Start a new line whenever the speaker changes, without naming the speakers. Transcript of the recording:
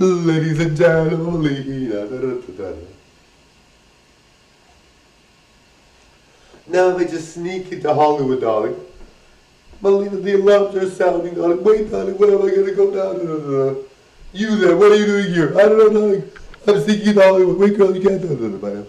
Ladies and gentlemen. Now they just sneak into Hollywood, darling. Melina, the alarms are sounding, darling. Wait, darling, where am I gonna go now? Da, da, da. You there, what are you doing here? I don't know, darling. I'm sneaking into Hollywood. Wait, girl, you can't. do da, da.